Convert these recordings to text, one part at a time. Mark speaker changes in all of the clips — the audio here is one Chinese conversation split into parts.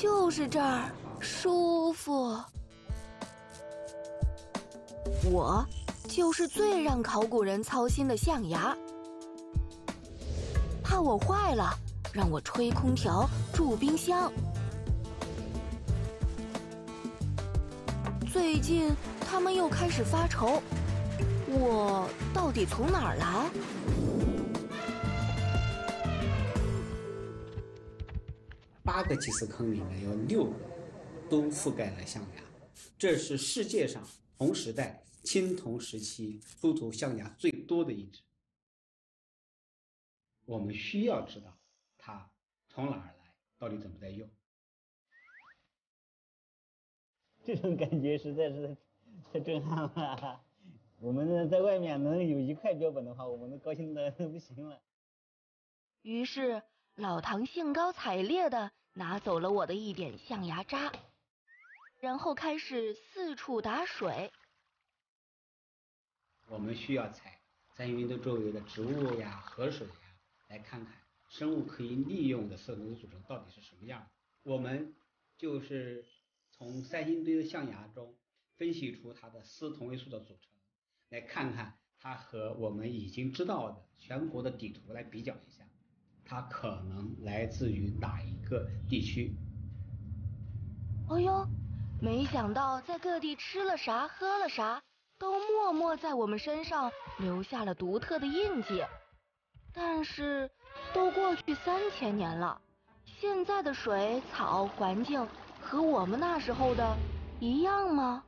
Speaker 1: 就是这儿，舒服。我就是最让考古人操心的象牙，怕我坏了，让我吹空调、住冰箱。最近他们又开始发愁，我到底从哪儿来？
Speaker 2: 八个祭祀坑里面有六个都覆盖了象牙，这是世界上同时代青铜时期出土象牙最多的一只。我们需要知道它从哪儿来，到底怎么在用。
Speaker 3: 这种感觉实在是太震撼了。我们在外面能有一块标本的话，我们都高兴的不行了。
Speaker 1: 于是老唐兴高采烈的拿走了我的一点象牙渣，然后开始四处打水。
Speaker 2: 我们需要采三星堆周围的植物呀、河水呀，来看看生物可以利用的色能组成到底是什么样。我们就是从三星堆的象牙中分析出它的锶同位素的组成，来看看它和我们已经知道的全国的底图来比较一下，它可能来自于哪一个地区。
Speaker 1: 哎呦，没想到在各地吃了啥、喝了啥。都默默在我们身上留下了独特的印记，但是都过去三千年了，现在的水草环境和我们那时候的一样吗？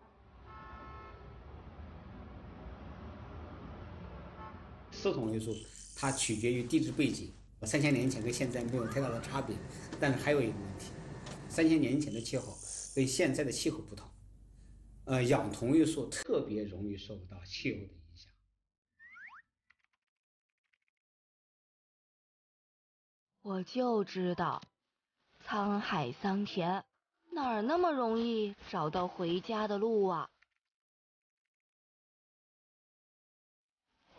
Speaker 2: 锶同位素它取决于地质背景，三千年前跟现在没有太大的差别，但是还有一个问题，三千年前的气候跟现在的气候不同。呃，养同位素特别容易受到气候的影响。
Speaker 1: 我就知道，沧海桑田，哪儿那么容易找到回家的路啊？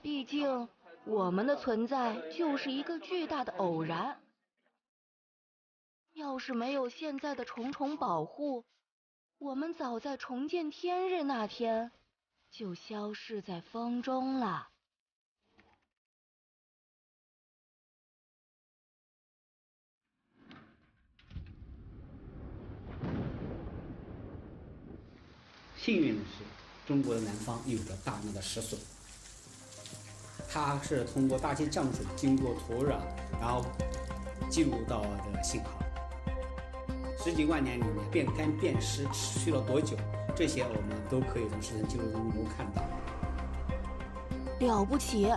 Speaker 1: 毕竟，我们的存在就是一个巨大的偶然。要是没有现在的重重保护，我们早在重见天日那天就消逝在风中了。
Speaker 2: 幸运的是，中国的南方有着大量的石笋，它是通过大气降水经过土壤，然后进入到的信号。十几万年里面变干变湿持续了多久？这些我们都可以从视频记录当中看到。
Speaker 1: 了不起，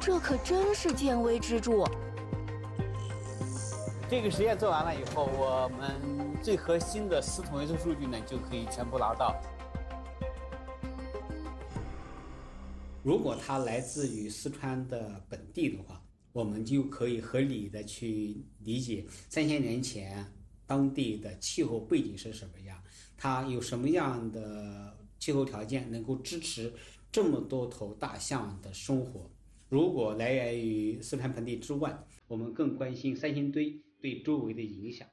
Speaker 1: 这可真是见微知著。
Speaker 3: 这个实验做完了以后，我们最核心的四统位素数据呢就可以全部拿到。
Speaker 2: 如果它来自于四川的本地的话，我们就可以合理的去理解三千年前。当地的气候背景是什么样？它有什么样的气候条件能够支持这么多头大象的生活？如果来源于四川盆地之外，我们更关心三星堆对周围的影响。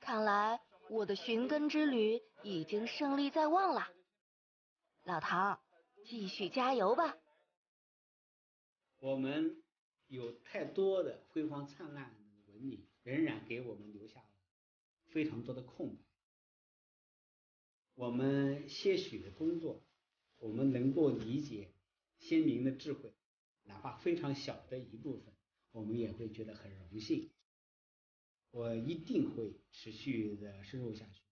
Speaker 1: 看来我的寻根之旅已经胜利在望了，老唐，继续加油吧！
Speaker 2: 我们有太多的辉煌灿烂的文明。仍然给我们留下了非常多的空白。我们些许的工作，我们能够理解先民的智慧，哪怕非常小的一部分，我们也会觉得很荣幸。我一定会持续的深入下去。